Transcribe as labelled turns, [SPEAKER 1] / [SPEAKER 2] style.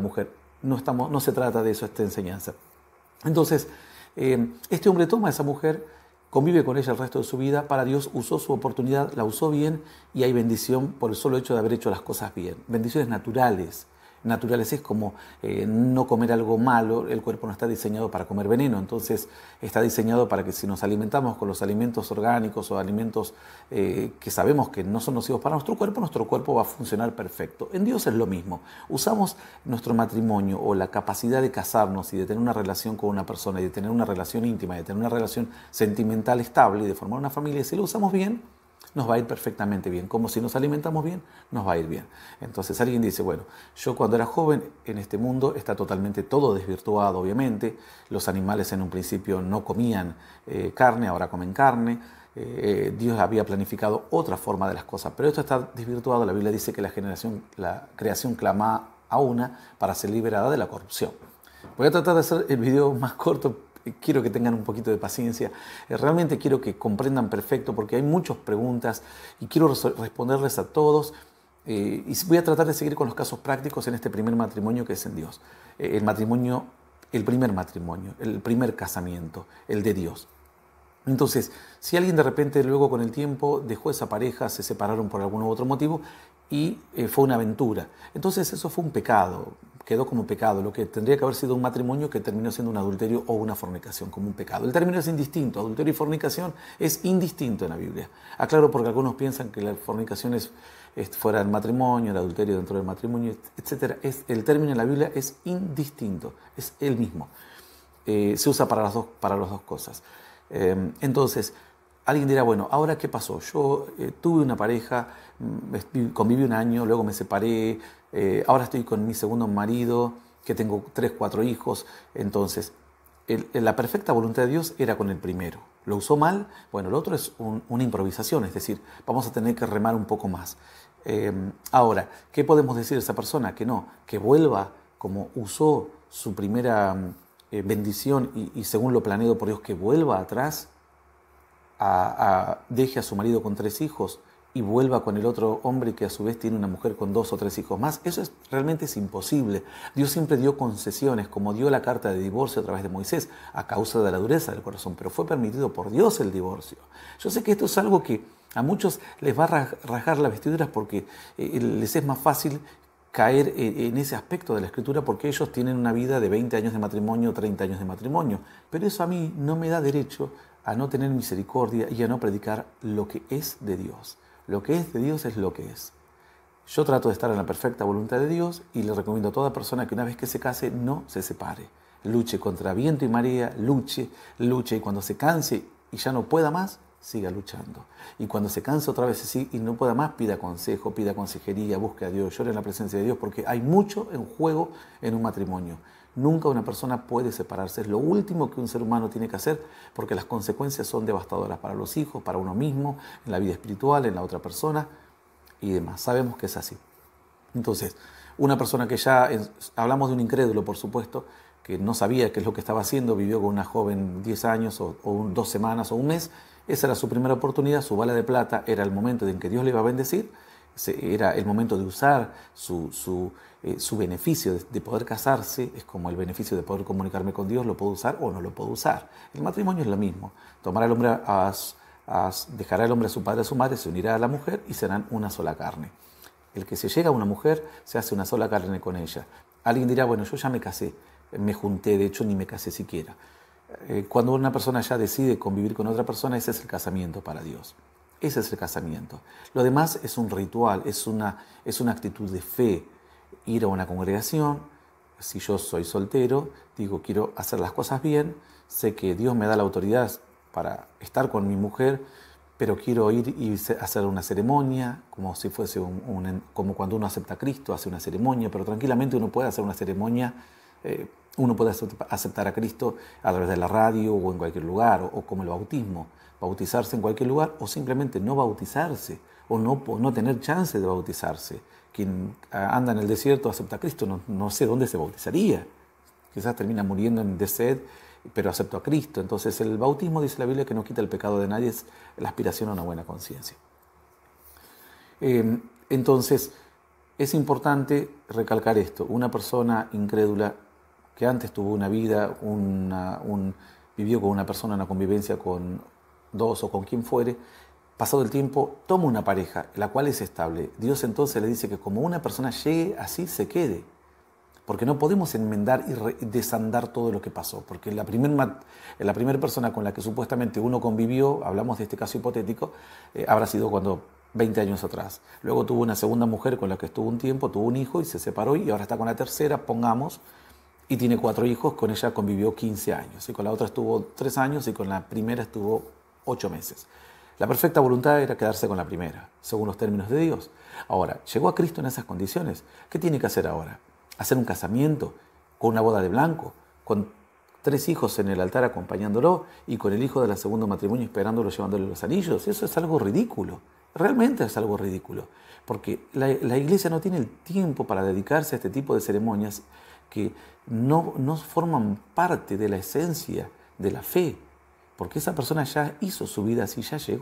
[SPEAKER 1] mujer. No, estamos, no se trata de eso esta enseñanza. Entonces, eh, este hombre toma a esa mujer, convive con ella el resto de su vida, para Dios usó su oportunidad, la usó bien y hay bendición por el solo hecho de haber hecho las cosas bien. Bendiciones naturales naturales es como eh, no comer algo malo, el cuerpo no está diseñado para comer veneno, entonces está diseñado para que si nos alimentamos con los alimentos orgánicos o alimentos eh, que sabemos que no son nocivos para nuestro cuerpo, nuestro cuerpo va a funcionar perfecto. En Dios es lo mismo, usamos nuestro matrimonio o la capacidad de casarnos y de tener una relación con una persona y de tener una relación íntima, de tener una relación sentimental estable y de formar una familia, si lo usamos bien, nos va a ir perfectamente bien. Como si nos alimentamos bien, nos va a ir bien. Entonces alguien dice, bueno, yo cuando era joven en este mundo está totalmente todo desvirtuado, obviamente. Los animales en un principio no comían eh, carne, ahora comen carne. Eh, Dios había planificado otra forma de las cosas, pero esto está desvirtuado. La Biblia dice que la, generación, la creación clama a una para ser liberada de la corrupción. Voy a tratar de hacer el video más corto quiero que tengan un poquito de paciencia. Eh, realmente quiero que comprendan perfecto porque hay muchas preguntas y quiero responderles a todos. Eh, y voy a tratar de seguir con los casos prácticos en este primer matrimonio que es en Dios. Eh, el matrimonio, el primer matrimonio, el primer casamiento, el de Dios. Entonces, si alguien de repente luego con el tiempo dejó esa pareja, se separaron por algún otro motivo y fue una aventura, entonces eso fue un pecado quedó como pecado, lo que tendría que haber sido un matrimonio que terminó siendo un adulterio o una fornicación, como un pecado. El término es indistinto, adulterio y fornicación es indistinto en la Biblia. Aclaro porque algunos piensan que la fornicación es, fuera del matrimonio, el adulterio dentro del matrimonio, etc. Es, el término en la Biblia es indistinto, es el mismo. Eh, se usa para las dos, para las dos cosas. Eh, entonces, alguien dirá, bueno, ahora qué pasó? Yo eh, tuve una pareja, mm, conviví un año, luego me separé, eh, ahora estoy con mi segundo marido, que tengo tres, cuatro hijos, entonces la perfecta voluntad de Dios era con el primero. ¿Lo usó mal? Bueno, el otro es una improvisación, es decir, vamos a tener que remar un poco más. Eh, ahora, ¿qué podemos decir de esa persona? Que no, que vuelva como usó su primera eh, bendición y, según lo planeado por Dios, que vuelva atrás, deje a su marido con tres hijos, y vuelva con el otro hombre que a su vez tiene una mujer con dos o tres hijos más. Eso es, realmente es imposible. Dios siempre dio concesiones, como dio la carta de divorcio a través de Moisés, a causa de la dureza del corazón, pero fue permitido por Dios el divorcio. Yo sé que esto es algo que a muchos les va a rajar las vestiduras porque eh, les es más fácil caer en ese aspecto de la escritura porque ellos tienen una vida de 20 años de matrimonio, 30 años de matrimonio. Pero eso a mí no me da derecho a no tener misericordia y a no predicar lo que es de Dios. Lo que es de Dios es lo que es. Yo trato de estar en la perfecta voluntad de Dios y le recomiendo a toda persona que una vez que se case no se separe. Luche contra viento y marea, luche, luche y cuando se canse y ya no pueda más, siga luchando. Y cuando se canse otra vez y no pueda más, pida consejo, pida consejería, busque a Dios, llore en la presencia de Dios porque hay mucho en juego en un matrimonio. Nunca una persona puede separarse. Es lo último que un ser humano tiene que hacer porque las consecuencias son devastadoras para los hijos, para uno mismo, en la vida espiritual, en la otra persona y demás. Sabemos que es así. Entonces, una persona que ya, hablamos de un incrédulo, por supuesto, que no sabía qué es lo que estaba haciendo, vivió con una joven 10 años o, dos semanas o un mes, esa era su primera oportunidad, su bala de plata, era el momento en que Dios le iba a bendecir, era el momento de usar su, su, eh, su beneficio de, poder casarse, es como el beneficio de poder comunicarme con Dios, lo puedo usar o no lo puedo usar. El matrimonio es lo mismo. Tomar al hombre a, dejará al hombre a su padre a su madre, se unirá a la mujer y serán una sola carne. El que se llega a una mujer se hace una sola carne con ella. Alguien dirá, bueno, yo ya me casé, me junté, de hecho ni me casé siquiera. Eh, cuando una persona ya decide convivir con otra persona, ese es el casamiento para Dios. Ese es el casamiento. Lo demás es un ritual, es una, es una actitud de fe. Ir a una congregación, si yo soy soltero, digo, quiero hacer las cosas bien, sé que Dios me da la autoridad para estar con mi mujer, pero quiero ir y hacer una ceremonia, como si fuese un, como cuando uno acepta a Cristo, hace una ceremonia, pero tranquilamente uno puede hacer una ceremonia, eh, uno puede aceptar a Cristo a través de la radio o en cualquier lugar, o como el bautismo bautizarse en cualquier lugar o simplemente no bautizarse o no, no tener chance de bautizarse. Quien anda en el desierto acepta a Cristo, no, no sé dónde se bautizaría. Quizás termina muriendo de sed, pero acepto a Cristo. Entonces el bautismo, dice la Biblia, que no quita el pecado de nadie, es la aspiración a una buena conciencia. Eh, entonces, es importante recalcar esto. Una persona incrédula que antes tuvo una vida, vivió con una persona, una convivencia con dos o con quien fuere, pasado el tiempo toma una pareja, la cual es estable. Dios entonces le dice que como una persona llegue así, se quede. Porque no podemos enmendar y desandar todo lo que pasó. Porque la primera la primer persona con la que supuestamente uno convivió, hablamos de este caso hipotético, eh, habrá sido cuando 20 años atrás. Luego tuvo una segunda mujer con la que estuvo un tiempo, tuvo un hijo y se separó y ahora está con la tercera, pongamos, y tiene cuatro hijos, con ella convivió 15 años. Y con la otra estuvo 3 años y con la primera estuvo 8 meses. La perfecta voluntad era quedarse con la primera, según los términos de Dios. Ahora, llegó a Cristo en esas condiciones. ¿Qué tiene que hacer ahora? ¿Hacer un casamiento con una boda de blanco, con tres hijos en el altar acompañándolo y con el hijo de la segundo matrimonio esperándolo llevándole los anillos? Eso es algo ridículo. Realmente es algo ridículo, porque la, iglesia no tiene el tiempo para dedicarse a este tipo de ceremonias que no, no forman parte de la esencia de la fe, porque esa persona ya hizo su vida así, ya llegó.